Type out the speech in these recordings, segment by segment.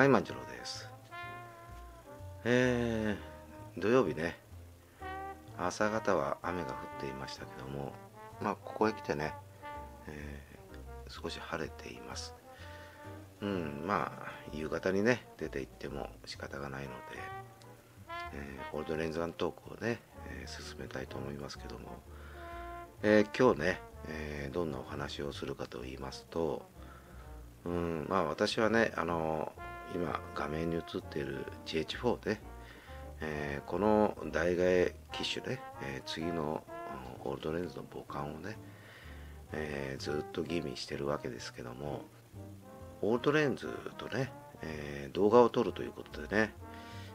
はい、万次郎です。えー、土曜日ね、朝方は雨が降っていましたけども、まあ、ここへ来てね、えー少し晴れています。うん、まあ、夕方にね、出て行っても仕方がないので、えーオールドレンズワントークをね、えー進めたいと思いますけども、えー今日ね、えーどんなお話をするかと言いますと、うん、まあ私はね、あの今画面に映っている GH4 で、えーこの代替機種で、えー次のオールドレンズの母艦をね、えーずっと吟味してるわけですけどもオールドレンズとね、え動画を撮るということでね、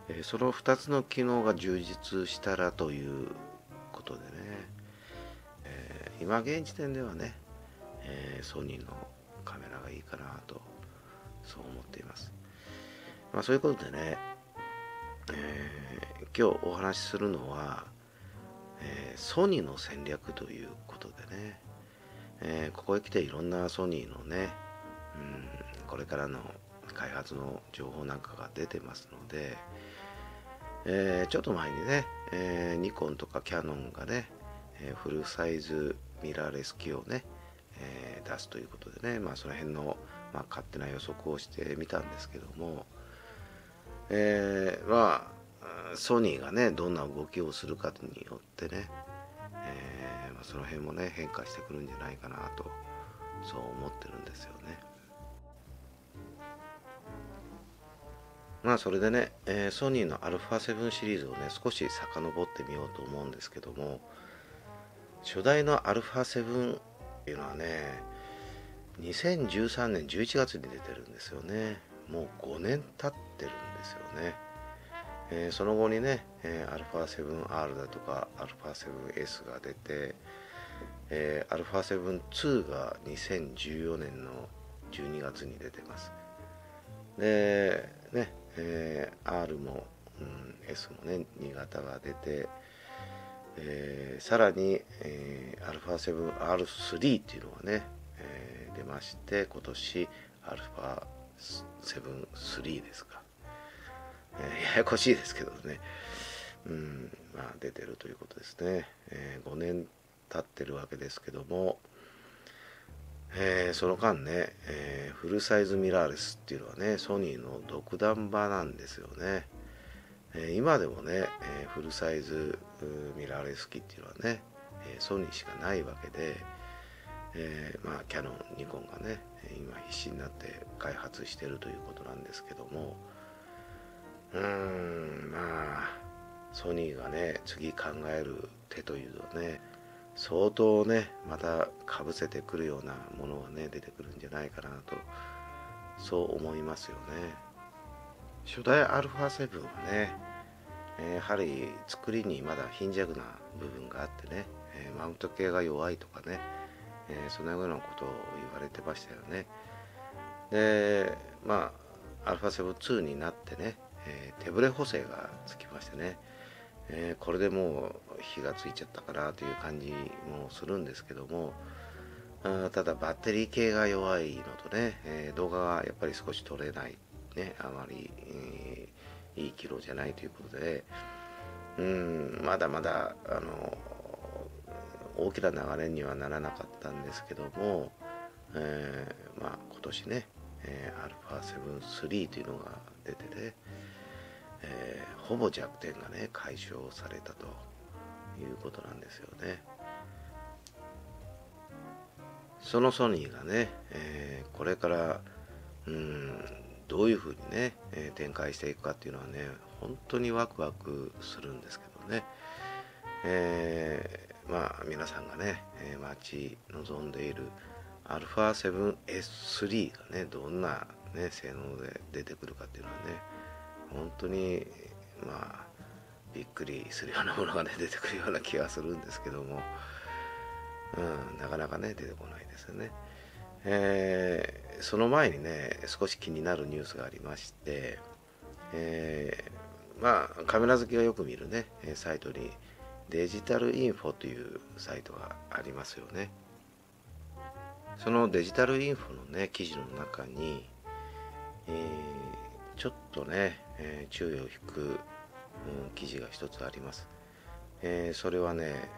えその2つの機能が充実したらということでね、え今現時点ではね、えソニーのカメラがいいかなとそう思っています、まあ、そういうことでね、えー今日お話しするのは、えーソニーの戦略ということでね、えーここへ来ていろんなソニーのね、うん、これからの開発の情報なんかが出てますので、えーちょっと前にね、えーニコンとかキヤノンがね、えーフルサイズミラーレス機をね、え出すということでね、まあ、その辺の、まあ、勝手な予測をしてみたんですけども、えーまあ、ソニーがねどんな動きをするかによってね、えーまあ、その辺もね変化してくるんじゃないかなとそう思ってるんですよね。まあそれでね、えーソニーの α7 シリーズをね少し遡ってみようと思うんですけども初代の α7 っていうのはね2013年11月に出てるんですよねもう5年経ってるんですよね、えーその後にね、えー α7R だとか α7S が出て、えー α7-2 が2014年の12月に出てますでね、えー R も、うん、S もね2型が出て、えーさらに、えー、α7R3 っていうのがね、えー出まして今年 α7-3 ですか、 えややこしいですけどね。うんまあ出てるということですね、え5年経ってるわけですけども。えーその間ね、えーフルサイズミラーレスっていうのはねソニーの独断場なんですよね、え今でもね、えフルサイズミラーレス機っていうのはね、えソニーしかないわけで、えーまあキヤノンニコンがね今必死になって開発してるということなんですけども。うんまあソニーがね次考える手というのはね相当ねまたかぶせてくるようなものがね出てくるんじゃないかなとそう思いますよね。初代 α7 はね、やはり作りにまだ貧弱な部分があってね、マウント系が弱いとかね、えそのようなことを言われてましたよね。でまあ α7-2 になってね、えー手ブレ補正がつきましてね。えーこれでもう火がついちゃったかなという感じもするんですけども。あただバッテリー系が弱いのとね、えー動画がやっぱり少し撮れない、ね、あまり、えーいい機能じゃないということで。うんまだまだあの大きな流れにはならなかったんですけども、えまあ、今年ね、えー、α7-3 というのが出てね、えーほぼ弱点がね解消されたということなんですよね。そのソニーがね、えーこれからうんどういうふうにね、えー展開していくかっていうのはね本当にワクワクするんですけどね。えーまあ皆さんがね、え待ち望んでいる α7S3 がねどんな、ね、性能で出てくるかっていうのはね本当にまあびっくりするようなものがね出てくるような気がするんですけども、うん、なかなかね出てこないですよね。えーその前にね少し気になるニュースがありまして、えーまあカメラ好きがよく見るねサイトにデジタルインフォというサイトがありますよね。そのデジタルインフォのね記事の中に、えーちょっとね、えー、注意を引く、うん、記事が一つあります、えー、それはね、え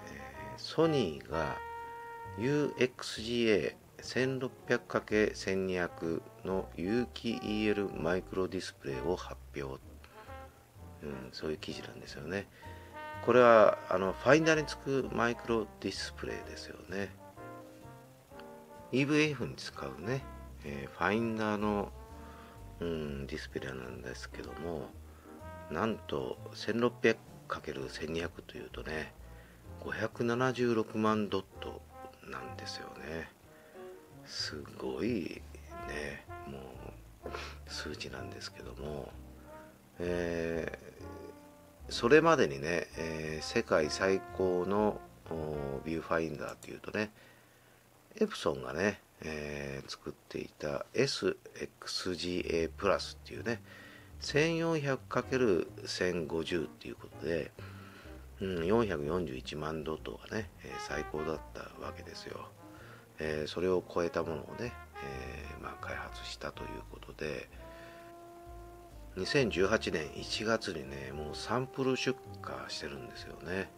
ソニーが UXGA1600×1200 の有機 EL マイクロディスプレイを発表、うん、そういう記事なんですよね。これはあのファインダーにつくマイクロディスプレイですよね。EVF に使うね、えー、ファインダーの、うん、ディスプレイなんですけどもなんと 1600×1200 というとね576万ドットなんですよね。すごいねもう数値なんですけども、えー、それまでにね、えー、世界最高のビューファインダーというとねエプソンがね、えー、作っていた SXGA プラスっていうね 1400×1050 っていうことで、うん、441万ドットがね、えー、最高だったわけですよ。えー、それを超えたものをね、え、まあ、開発したということで2018年1月にねもうサンプル出荷してるんですよね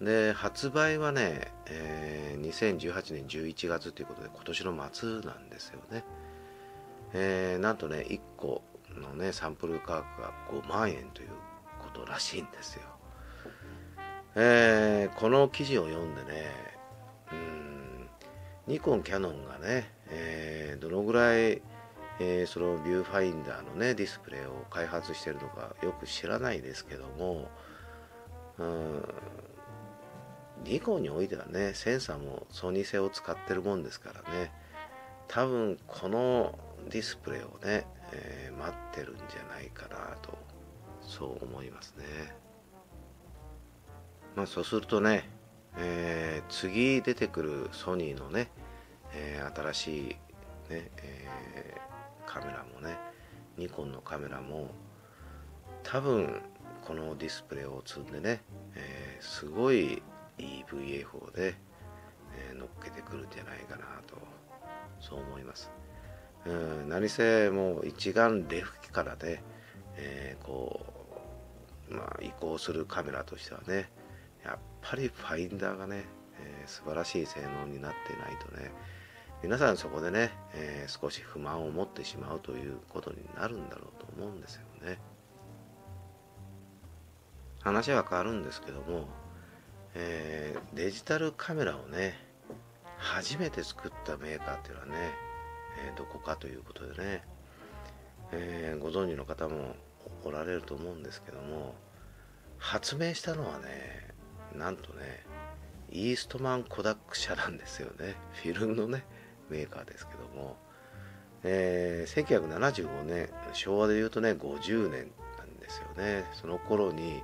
で発売はね、えー、2018年11月ということで今年の末なんですよね、えー、なんとね1個のねサンプル価格が5万円ということらしいんですよ。えー、この記事を読んでね、うん、ニコン、キャノンがね、えー、どのぐらい、え、そのビューファインダーのね、ディスプレイを開発してるのかよく知らないですけども、うん、ニコンにおいてはね、センサーもソニー製を使ってるもんですからね、多分このディスプレイをね、えー、待ってるんじゃないかなと、そう思いますね。まあ、そうするとね、えー、次出てくるソニーのね、えー、新しいね、え、カメラもねニコンのカメラも多分このディスプレイを積んでね、えー、すごい EVA4 で、えー、乗っけてくるんじゃないかなとそう思います。うん何せもう一眼レフ機からね、えー、こうまあ移行するカメラとしてはねやっぱりファインダーがね、えー、素晴らしい性能になってないとね皆さんそこでね、えー、少し不満を持ってしまうということになるんだろうと思うんですよね。話は変わるんですけども、えー、デジタルカメラをね初めて作ったメーカーっていうのはね、えどこかということでね、えご存知の方もおられると思うんですけども発明したのはねなんとねイーストマンコダック社なんですよね。フィルムのねメーカーですけども、えー、1975年昭和で言うとね50年なんですよね。その頃に、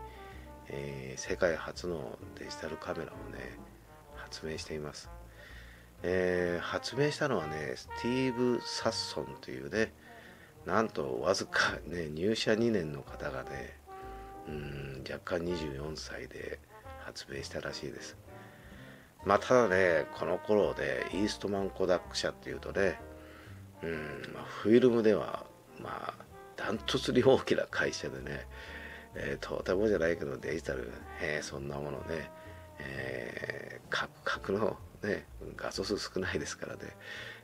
えー、世界初のデジタルカメラをね発明しています、えー、発明したのはねスティーブ・サッソンというねなんとわずかね入社2年の方がねうん若干24歳で発明したらしいです。まあ、ただね、この頃でイーストマンコダック社っていうとね、うんまあ、フィルムでは、まあ、ダントツに大きな会社でね、えー、とてもじゃないけどデジタル、えー、そんなものね、えー、カクのね、画素数少ないですからね、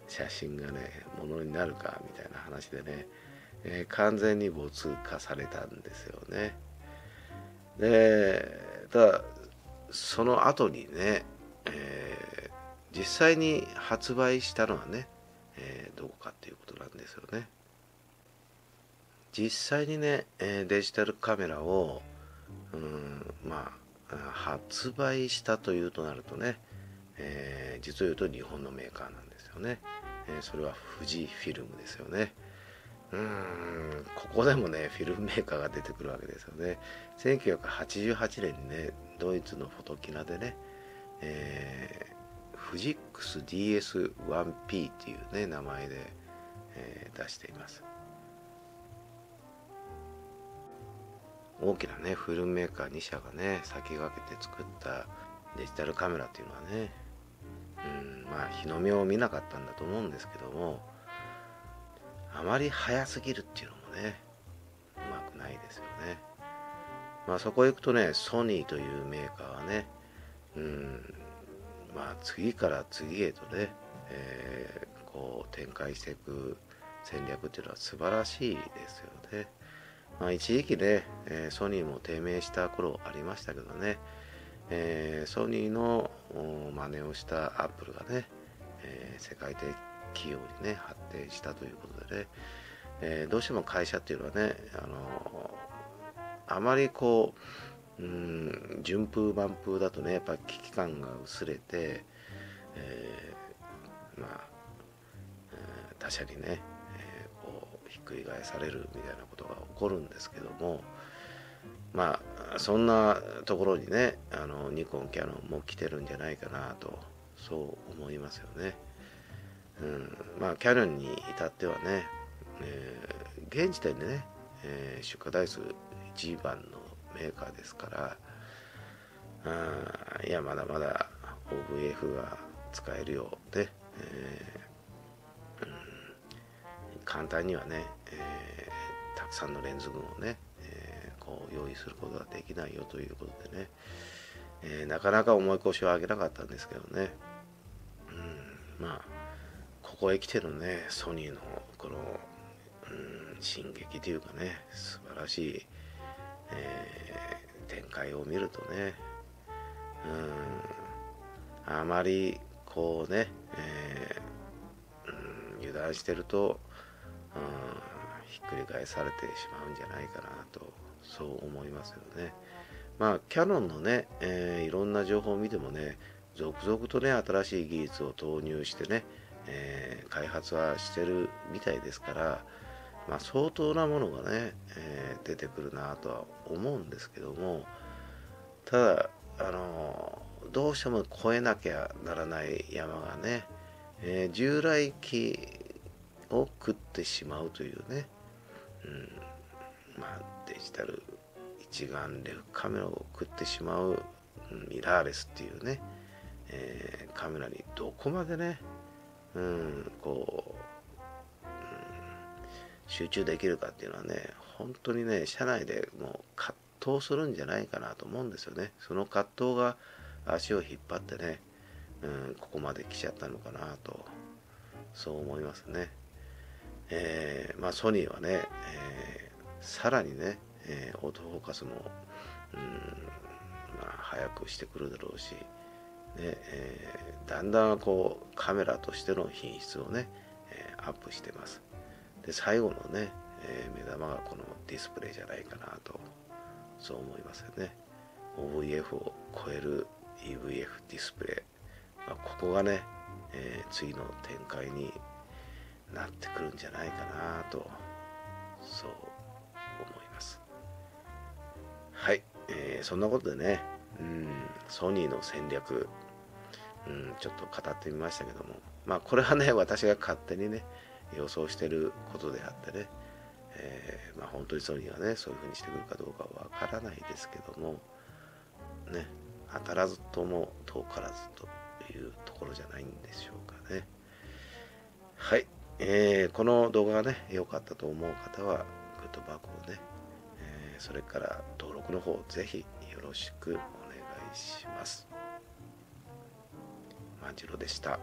写真がね、ものになるかみたいな話でね、えー、完全に没化されたんですよね。で、ただ、その後にね、えー、実際に発売したのはね、えー、どこかっていうことなんですよね。実際にね、えデジタルカメラを、うん、まあ、発売したというとなるとね、えー、実を言うと日本のメーカーなんですよね。えー、それは富士フィルムですよね。うん、ここでもね、フィルムメーカーが出てくるわけですよね。1988年にね、ドイツのフォトキナでね、えー、フジックス DS1P っていうね、名前で、えー、出しています。大きなね、フルメーカー2社がね、先駆けて作ったデジタルカメラっていうのはね、うん、まあ日の目を見なかったんだと思うんですけども、あまり早すぎるっていうのもねう、まくないですよねまあそこへ行くとねソニーというメーカーはねうんまあ次から次へとね、えー、こう展開していく戦略っていうのは素晴らしいですよね。まあ、一時期ね、えー、ソニーも低迷した頃ありましたけどね、えー、ソニーの真似をしたアップルがね、えー、世界的企業にね発展したということでね、えどうしても会社っていうのはね、あのあまりこう、うん、順風満風だとねやっぱ危機感が薄れて、えまあ、他者にねひっくり返されるみたいなことが起こるんですけどもまあそんなところにねあのニコンキャノンも来てるんじゃないかなとそう思いますよね。うん、まあキャノンに至ってはね、えー、現時点でね、えー、出荷台数1番のメーカーですからあいやまだまだ OVF が使えるようで、え簡単にはね、えー、たくさんのレンズ群をね、えー、こう用意することができないよということでね、えー、なかなか重い腰を上げなかったんですけどね、うん、まあここへ来てるねソニーのこの、うん、進撃というかね素晴らしい、え展開を見るとね、うん、あまりこうね、えー、うん、油断してるとひっくり返されてしまうんじゃないかなとそう思いますよね。まあキャノンのね、えー、いろんな情報を見てもね続々とね新しい技術を投入してね、えー、開発はしてるみたいですから、まあ、相当なものがね、えー、出てくるなとは思うんですけどもただあのどうしても越えなきゃならない山がね、え従来機を食ってしまうというね、うん、まあデジタル一眼レフカメラを食ってしまうミラーレスっていうね、えー、カメラにどこまでね、うん、こう、うん、集中できるかっていうのはね本当にね社内でもう葛藤するんじゃないかなと思うんですよね。その葛藤が足を引っ張ってね、うん、ここまで来ちゃったのかなとそう思いますね。えー、まあ、ソニーはね、えー、さらにね、えー、オートフォーカスも、うんまあ、早くしてくるだろうし、ねえ、だんだんこうカメラとしての品質をね、えアップしてます。で最後のね、え目玉がこのディスプレイじゃないかなとそう思いますよね。OVF を超える EVF ディスプレイ、まあ、ここがね、え次の展開になってくるんじゃないかなとそう思います。はい、えー、そんなことでねうんソニーの戦略うんちょっと語ってみましたけどもまあこれはね私が勝手にね予想してることであってね、えー、まあ、本当にソニーがねそういうふうにしてくるかどうかはわからないですけどもね当たらずとも遠からずというところじゃないんでしょうかね。はい。えー、この動画がね、良かったと思う方は、グッドバックをね、えー、それから登録の方、ぜひよろしくお願いします。万次郎でした。